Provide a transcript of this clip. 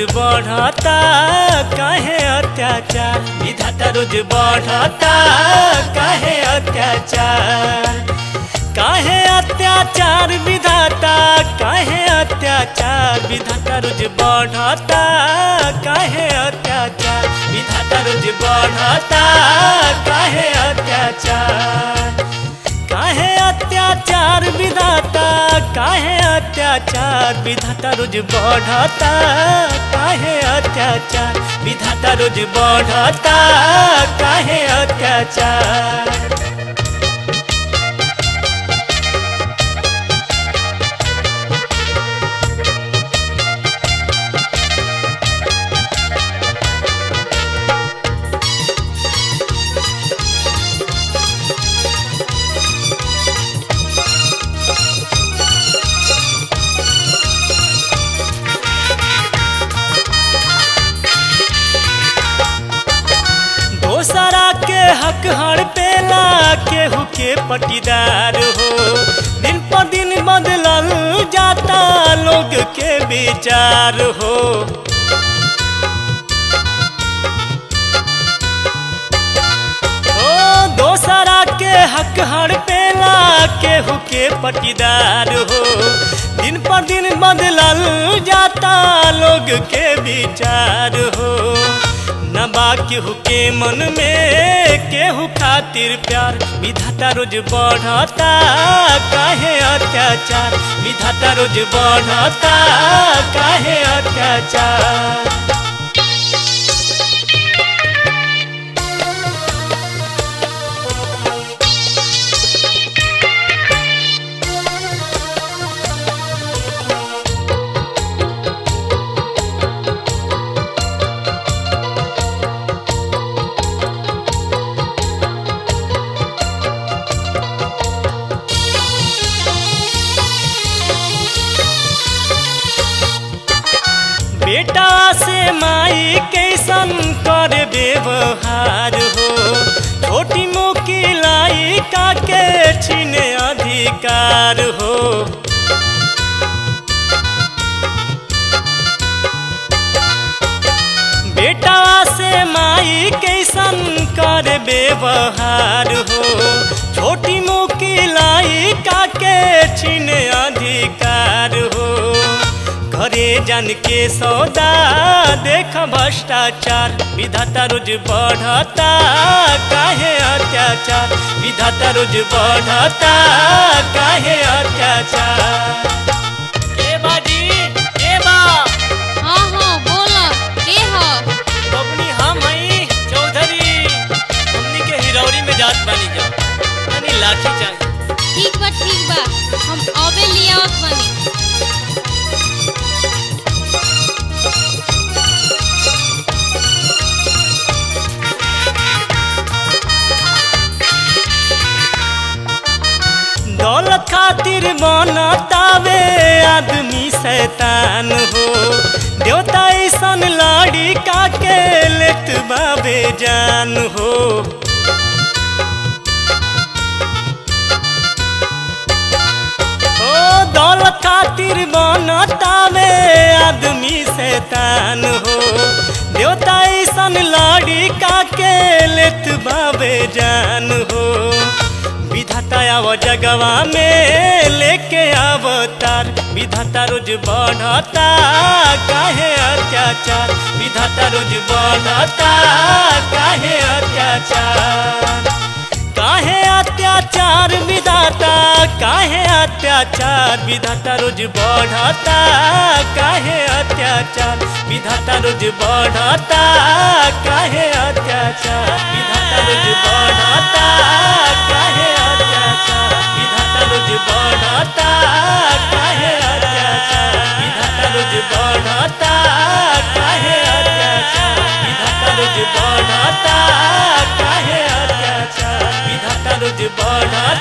बढ़ता, कहे अत्याचार? विधाता रोज बढ़ता, कहे अत्याचार? कहे अत्याचार विधाता, कहे अत्याचार? विधाता रोज बढ़ता, कहे अत्याचार? विधाता रोज बढ़ता अत्याचार विधाता रोज बढ़ता काहे अत्याचार? विधाता रोज बढ़ता काहे अत्याचार? हक हर पेला केहू के पटीदार हो। दिन पर दिन बदलल जाता लोग के विचार हो। दोसरा के हक हर पेला केहू के पटीदार हो। दिन पर दिन बदलल जाता लोग के विचार हो। न बा केहू के मन में, केहू खातिर प्यार। विधाता रोज बढ़ता, काहे अत्याचार? विधाता रोज बढ़ता, काहे अत्याचार? माई कैसन कर व्यवहार हो? छोटी मोकी लाई का के छीने अधिकार हो? बेटा से माई कैसन कर व्यवहार हो? छोटी मोकी लाई का के छीने अधिकार घरे जान के सौदा। देख भ्रष्टाचार विधाता रोज बढ़ता काहे अत्याचार? विधाता रोज बढ़ता काहे अत्याचार? ए बाजी ए बा। हाँ हाँ बोला के ह? ठीक बा ठीक बा हम अबे लियावत बनी। शैतान हो। देवता ऐसन लाड़ी का के लेत बाबे जान हो। दौलत खातिर बनतावे आदमी शैतान हो। देवता ऐसन लाड़ी का के लेत बाबे जान हो। आव जगवा में लेके अवतार। विधाता रोज बढ़ता काहे अत्याचार? विधाता रोज बढ़ता काहे अत्याचार? काहे अत्याचार विधाता, काहे अत्याचार? विधाता रोज बढ़ता काहे अत्याचार? विधाता रोज बढ़ता काहे अत्याचार? विधाता रोज बढ़ता काहे बढ़ता, काहे अत्याचार? विधाता रोज बढ़ता, काहे अत्याचार? विधाता रोज बढ़ता, काहे अत्याचार? विधाता रोज बढ़ता।